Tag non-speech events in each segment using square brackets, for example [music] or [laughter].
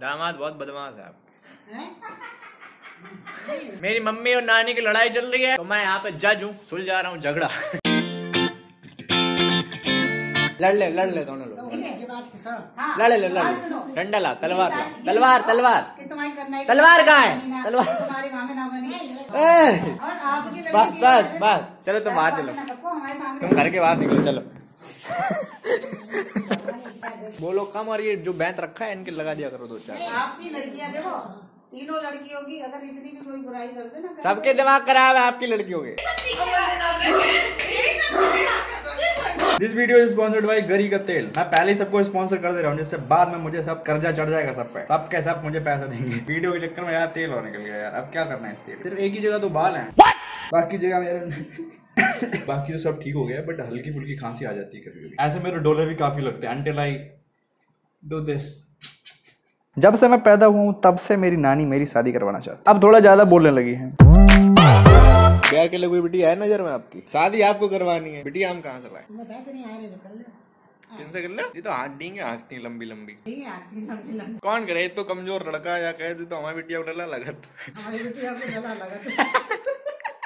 दामाद बहुत बदमाश है आप। मेरी मम्मी और नानी की लड़ाई चल रही है तो मैं यहाँ पे जज हूँ सुलझा रहा हूँ झगड़ा। लड़ ले लड़ ले दोनों लोग। हाँ, लड़ ले लड़ ले। डंडा ला तलवार ला। तलवार तलवार। तुम्हारी कन्हैया तलवार की कहाँ है? तलवार। बस बस बस। चलो तुम बाहर चलो। तुम घर के बाहर निकलो चलो। [laughs] बोलो कम और ये जो बैंत रखा है इनके लगा दिया करो दो चार। आपकी लड़कियाँ देखो तीनों लड़कियों की अगर इतनी भी कोई बुराई कर दे ना सबके दिमाग खराब है आपकी लड़कियों के। This video is sponsored by गरी का तेल मैं पहले ही सबको स्पॉन्सर कर दे रहा हूँ जिससे बाद में मुझे सब कर्जा चढ़ जाएगा सब पे। सब के सब मुझे पैसा देंगे। वीडियो के चक्कर में यार तेल और निकल गया यार। अब क्या करना है इस तेल? सिर्फ़ एक ही जगह तो बाल हैं। बाकी जगह मेरे [laughs] बाकी तो सब ठीक हो गया बट हल्की फुल्की खांसी आ जाती है कभी कभी ऐसे मेरे डोले भी काफ़ी लगते हैं। अंटिल आई डू दिस जब से मैं पैदा हुआ हूँ तब से मेरी नानी मेरी शादी करवाना चाहती अब थोड़ा ज़्यादा बोलने लगी है। क्या के लिए कोई बिटिया है नज़र में आपकी? शादी आपको करवानी है। बेटी हम कहाँ से लाए? बता तो नहीं आ रहे कर लो। किनसे कर लो? ये तो हाथ डींगे हाँकती लंबी लंबी। है कौन करे? तो कमज़ोर लड़का या कहे तो हमारी बिटिया को डला लगत। हमारी बेटी आपको गला लगा [laughs]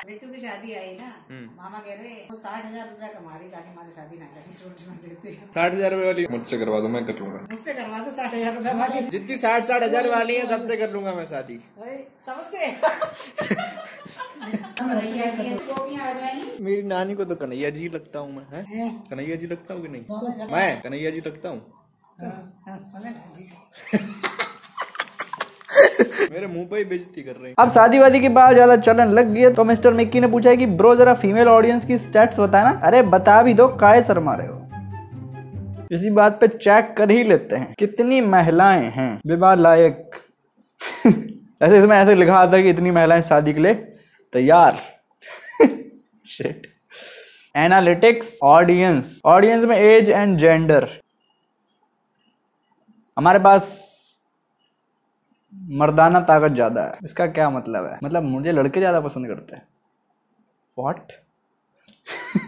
बेटू की शादी आई ना मामा कह रहे वो साठ हज़ार रुपया कमा रही ताकि हमारी शादी ना करी सोच में देते साठ हज़ार रुपए वाली। मुझसे करवा दो मैं कर लूँगा। मुझसे करवा दो साठ हज़ार रुपया वाली। जितनी साठ साठ हज़ार वाली है सबसे कर लूँगा मैं शादी। अरे, सबसे। मेरी नानी को तो कन्हैया जी लगता हूँ मैं कन्हैया जी लगता हूँ कि नहीं? मैं कन्हैया जी लगता हूँ हाँ, हमें लगी। मेरे मुँह पे ही बेइज्जती कर रहे हैं। अब शादी वादी की बात ज़्यादा चलन लग गई तो मिस्टर मिक्की ने पूछा है कि ब्रो, जरा फीमेल ऑडियंस की स्टैट्स बताना। अरे, बता भी दो, काय शर्मा रहे हो? इसी बात पे चेक कर ही लेते हैं। कितनी महिलाएँ हैं? विवाह लायक। [laughs] ऐसे इसमें ऐसे लिखा था कि इतनी महिलाएँ शादी के लिए तैयार। एनालिटिक्स ऑडियंस ऑडियंस में एज एंड जेंडर हमारे पास मर्दाना ताकत ज़्यादा है। इसका क्या मतलब है? मतलब मुझे लड़के ज़्यादा पसंद करते हैं। व्हाट [laughs]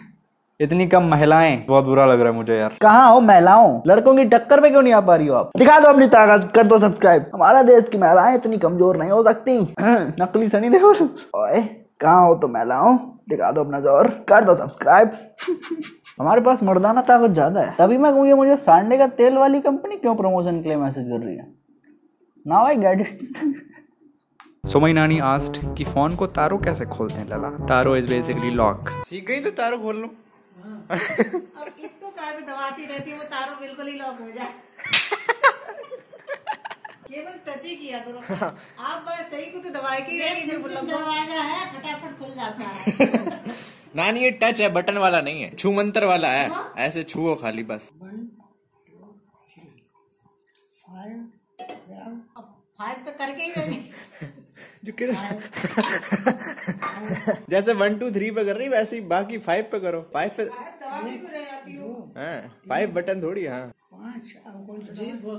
इतनी कम महिलाएँ। बहुत बुरा लग रहा है मुझे यार। कहाँ हो महिलाओं? लड़कों की टक्कर पे क्यों नहीं आ पा रही हो आप? दिखा दो अपनी ताकत, कर दो सब्सक्राइब हमारा देश की महिलाएँ इतनी कमज़ोर नहीं हो सकती। [clears throat] नकली सनी देओल। ओए, कहाँ हो तो महिलाओं? दिखा दो अपना ज़ोर। कर दो सब्सक्राइब [laughs] हमारे पास मर्दाना ताकत ज़्यादा है। तभी मैं कहूँ मुझे सांडे का तेल वाली कंपनी क्यों प्रमोशन के लिए मैसेज कर रही है? नाउ आई गेट इट सोमई नानी आस्ट कि फ़ोन को तारो कैसे खोलते हैं लला? तारो इज़ बेसिकली लॉक सीख गई तो तारो खोल लो? अब इतो कार में दबाती रहती है वो तारों बिल्कुल ही लॉक हो जाए। केवल टच ही किया करो। आप बस सही को तो दबाए के ही दरवाज़ा है फटाफट खुल जाता है। [laughs] नानी ये टच है बटन वाला नहीं है छू मंतर वाला है? ऐसे छुओ खाली बस अब फाइव पे करके ही रहेंगे [laughs] जो कि [laughs] जैसे वन टू थ्री पे कर रही वैसे ही बाकी फाइव पे करो। फाइव पे फाइव रह जाती हूँ। हाँ फाइव बटन थोड़ी हाँ। पाँच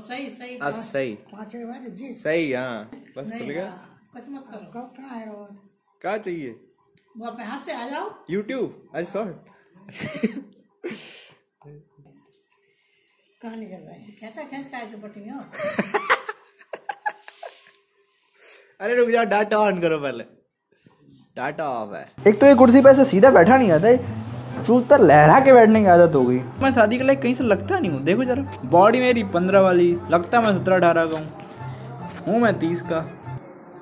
सही सही अब सही। पाँच सही हाँ। बस खुल गया। कुछ मत करो। कब कहाँ है क्या चाहिए? वो अपने हाथ से आ जाओ। यूट्यूब आई सॉ कहाँ निकल रहे हैं? खेचा खेच का ऐसे बटी हो? [laughs] अरे रुक जाओ डाटा ऑन करो पहले। डाटा ऑफ़ है। एक तो ये कुर्सी पे ऐसे सीधा बैठा नहीं आता है चूतर लहरा के बैठने की आदत हो गई। मैं शादी के लिए कहीं से लगता नहीं हूँ देखो जरा। बॉडी मेरी पंद्रह वाली लगता मैं सत्रह अठारह का हूँ। हूँ मैं तीस का।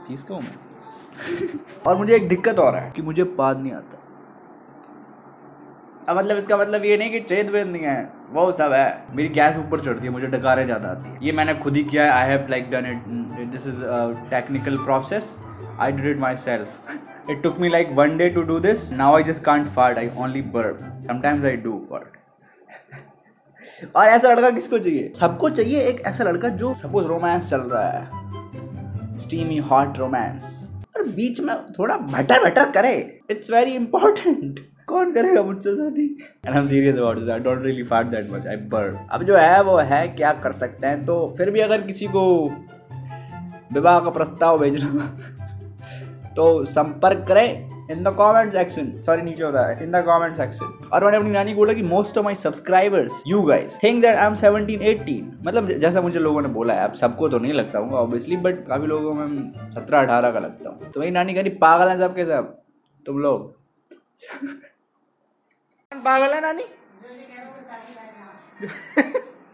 तीस का हूँ मैं। और मुझे एक दिक्कत और है कि मुझे पाद नहीं आता। मतलब इसका मतलब ये नहीं कि चेत वेद नहीं है। वो सब है। मेरी गैस ऊपर चढ़ती है, मुझे डकारे ज़्यादा आती है। ये मैंने खुद ही किया है। I have like done it this is technical process I did it myself it took me like one day to do this now I just can't fart I only burp sometimes I do fart और ऐसा लड़का किसको चाहिए? सबको चाहिए एक ऐसा लड़का जो सपोज़ रोमांस चल रहा है। स्टीमी हॉट रोमांस और बीच में थोड़ा भटर भटर करे। इट्स वेरी इंपॉर्टेंट कौन करेगा मुझसे शादी? And I am serious about this I don't really fart that much I burn अब जो है, वो है, क्या कर सकते हैं? तो फिर भी अगर किसी को विवाह का प्रस्ताव भेजना तो संपर्क करें in the comment section sorry नीचे होता है. इन द कमेंट सेक्शन और मैंने अपनी नानी को बोला कि most of my subscribers you guys think that I am 17 18 मतलब जैसा मुझे लोगों ने बोला है, अब सबको तो नहीं लगता हूँ ऑब्वियसली बट काफ़ी लोगों में 17 18 का लगता हूँ। तो मेरी नानी कह रही, पागल है सब के सब। तुम लोग? पागल है नानी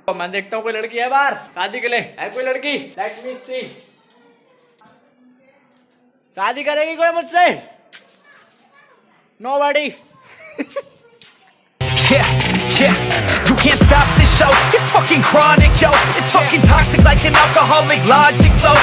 तो मैं देखता हूँ कोई लड़की है बाहर शादी के लिए है कोई लड़की लेट मी सी शादी करेगी कोई मुझसे nobody Yeah, yeah. You can't stop this show. It's fucking chronic, yo. It's fucking toxic like an alcoholic logic, flow.